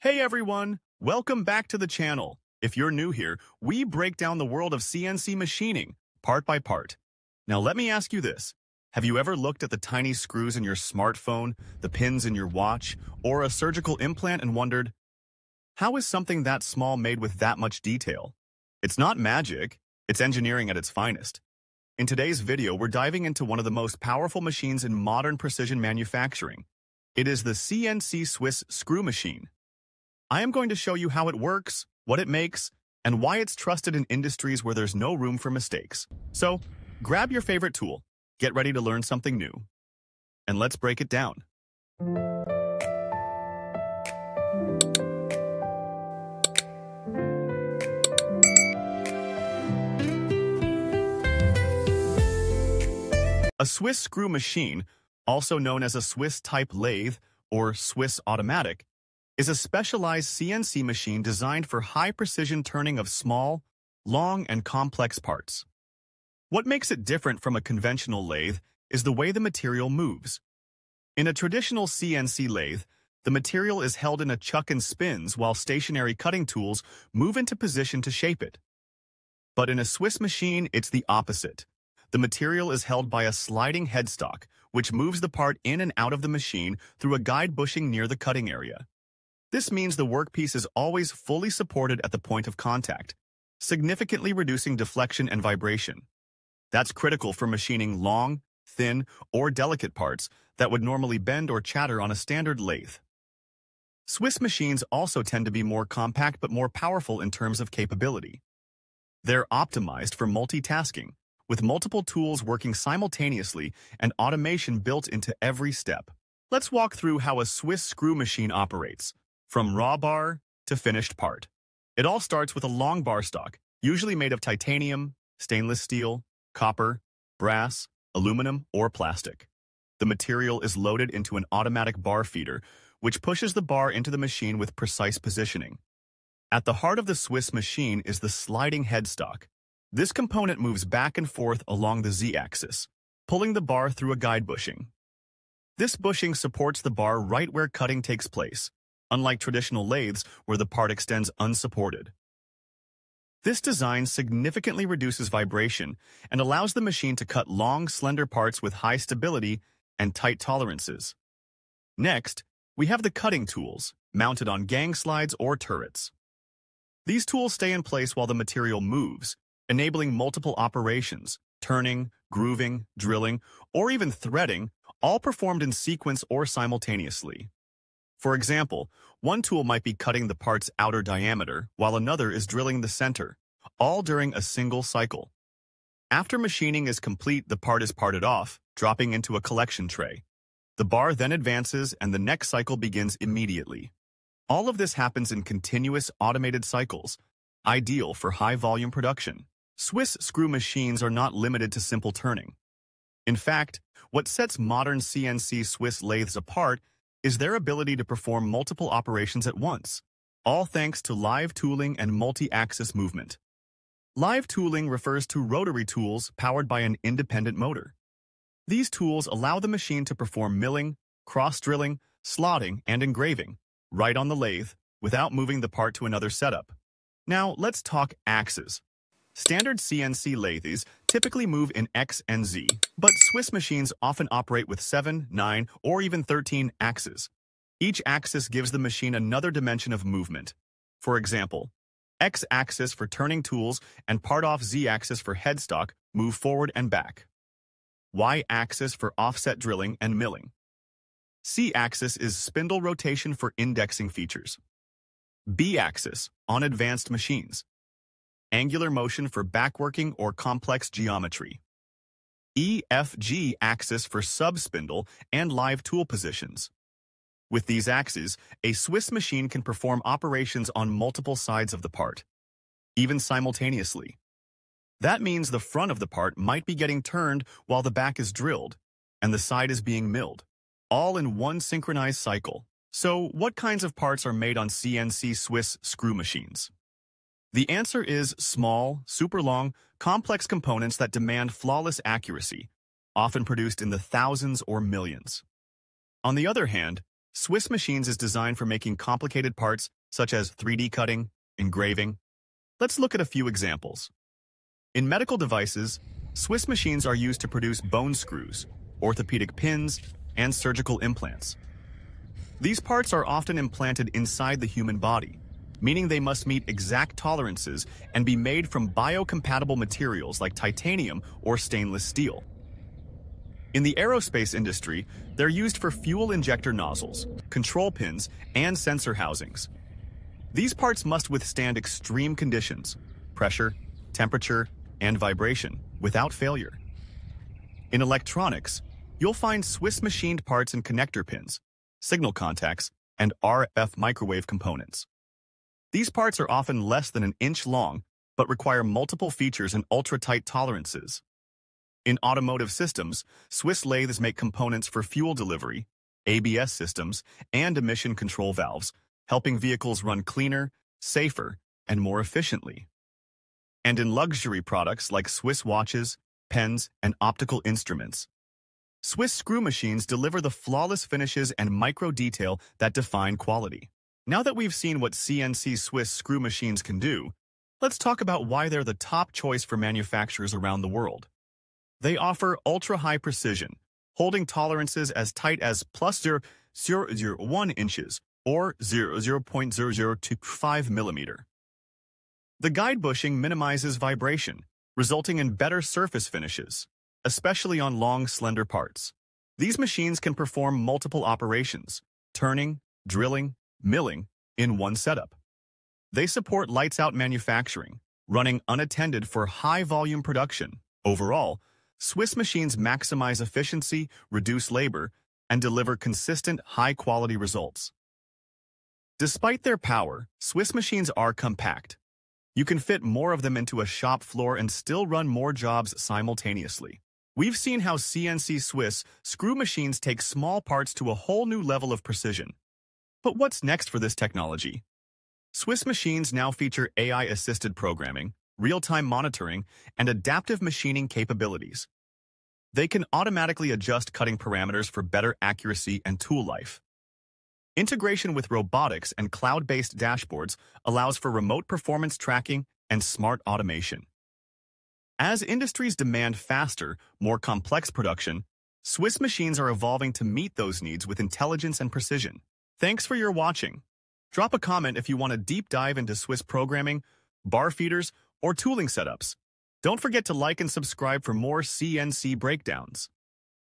Hey everyone, welcome back to the channel. If you're new here, we break down the world of CNC machining, part by part. Now let me ask you this. Have you ever looked at the tiny screws in your smartphone, the pins in your watch, or a surgical implant and wondered, how is something that small made with that much detail? It's not magic, it's engineering at its finest. In today's video, we're diving into one of the most powerful machines in modern precision manufacturing. It is the CNC Swiss screw machine. I am going to show you how it works, what it makes, and why it's trusted in industries where there's no room for mistakes. So, grab your favorite tool, get ready to learn something new, and let's break it down. A Swiss screw machine, also known as a Swiss-type lathe or Swiss automatic, is a specialized CNC machine designed for high-precision turning of small, long, and complex parts. What makes it different from a conventional lathe is the way the material moves. In a traditional CNC lathe, the material is held in a chuck and spins while stationary cutting tools move into position to shape it. But in a Swiss machine, it's the opposite. The material is held by a sliding headstock, which moves the part in and out of the machine through a guide bushing near the cutting area. This means the workpiece is always fully supported at the point of contact, significantly reducing deflection and vibration. That's critical for machining long, thin, or delicate parts that would normally bend or chatter on a standard lathe. Swiss machines also tend to be more compact but more powerful in terms of capability. They're optimized for multitasking, with multiple tools working simultaneously and automation built into every step. Let's walk through how a Swiss screw machine operates, from raw bar to finished part. It all starts with a long bar stock, usually made of titanium, stainless steel, copper, brass, aluminum, or plastic. The material is loaded into an automatic bar feeder, which pushes the bar into the machine with precise positioning. At the heart of the Swiss machine is the sliding headstock, this component moves back and forth along the z-axis, pulling the bar through a guide bushing. This bushing supports the bar right where cutting takes place, unlike traditional lathes where the part extends unsupported. This design significantly reduces vibration and allows the machine to cut long, slender parts with high stability and tight tolerances. Next, we have the cutting tools, mounted on gang slides or turrets. These tools stay in place while the material moves, enabling multiple operations, turning, grooving, drilling, or even threading, all performed in sequence or simultaneously. For example, one tool might be cutting the part's outer diameter, while another is drilling the center, all during a single cycle. After machining is complete, the part is parted off, dropping into a collection tray. The bar then advances and the next cycle begins immediately. All of this happens in continuous automated cycles, ideal for high-volume production. Swiss screw machines are not limited to simple turning. In fact, what sets modern CNC Swiss lathes apart is their ability to perform multiple operations at once, all thanks to live tooling and multi-axis movement. Live tooling refers to rotary tools powered by an independent motor. These tools allow the machine to perform milling, cross-drilling, slotting, and engraving, right on the lathe, without moving the part to another setup. Now, let's talk axes. Standard CNC lathes typically move in X and Z, but Swiss machines often operate with 7, 9, or even 13 axes. Each axis gives the machine another dimension of movement. For example, X-axis for turning tools and part-off Z-axis for headstock move forward and back. Y-axis for offset drilling and milling. C-axis is spindle rotation for indexing features. B-axis, on advanced machines angular motion for backworking or complex geometry. EFG axis for subspindle and live tool positions. With these axes, a Swiss machine can perform operations on multiple sides of the part, even simultaneously. That means the front of the part might be getting turned while the back is drilled, and the side is being milled, all in one synchronized cycle. So what kinds of parts are made on CNC Swiss screw machines? The answer is small, super long, complex components that demand flawless accuracy, often produced in the thousands or millions. On the other hand, Swiss Machines is designed for making complicated parts such as 3D cutting, engraving. Let's look at a few examples. In medical devices, Swiss machines are used to produce bone screws, orthopedic pins, and surgical implants. These parts are often implanted inside the human body, meaning they must meet exact tolerances and be made from biocompatible materials like titanium or stainless steel. In the aerospace industry, they're used for fuel injector nozzles, control pins, and sensor housings. These parts must withstand extreme conditions, pressure, temperature, and vibration, without failure. In electronics, you'll find Swiss machined parts and connector pins, signal contacts, and RF microwave components. These parts are often less than an inch long, but require multiple features and ultra-tight tolerances. In automotive systems, Swiss lathes make components for fuel delivery, ABS systems, and emission control valves, helping vehicles run cleaner, safer, and more efficiently. And in luxury products like Swiss watches, pens, and optical instruments, Swiss screw machines deliver the flawless finishes and micro detail that define quality. Now that we've seen what CNC Swiss screw machines can do, let's talk about why they're the top choice for manufacturers around the world. They offer ultra-high precision, holding tolerances as tight as plus 0.001 inches or 0.0025 millimeter. The guide bushing minimizes vibration, resulting in better surface finishes especially on long, slender parts. These machines can perform multiple operations, turning, drilling, milling, in one setup. They support lights-out manufacturing, running unattended for high-volume production. Overall, Swiss machines maximize efficiency, reduce labor, and deliver consistent, high-quality results. Despite their power, Swiss machines are compact. You can fit more of them into a shop floor and still run more jobs simultaneously. We've seen how CNC Swiss screw machines take small parts to a whole new level of precision. But what's next for this technology? Swiss machines now feature AI-assisted programming, real-time monitoring, and adaptive machining capabilities. They can automatically adjust cutting parameters for better accuracy and tool life. Integration with robotics and cloud-based dashboards allows for remote performance tracking and smart automation. As industries demand faster, more complex production, Swiss machines are evolving to meet those needs with intelligence and precision. Thanks for your watching. Drop a comment if you want a deep dive into Swiss programming, bar feeders, or tooling setups. Don't forget to like and subscribe for more CNC breakdowns.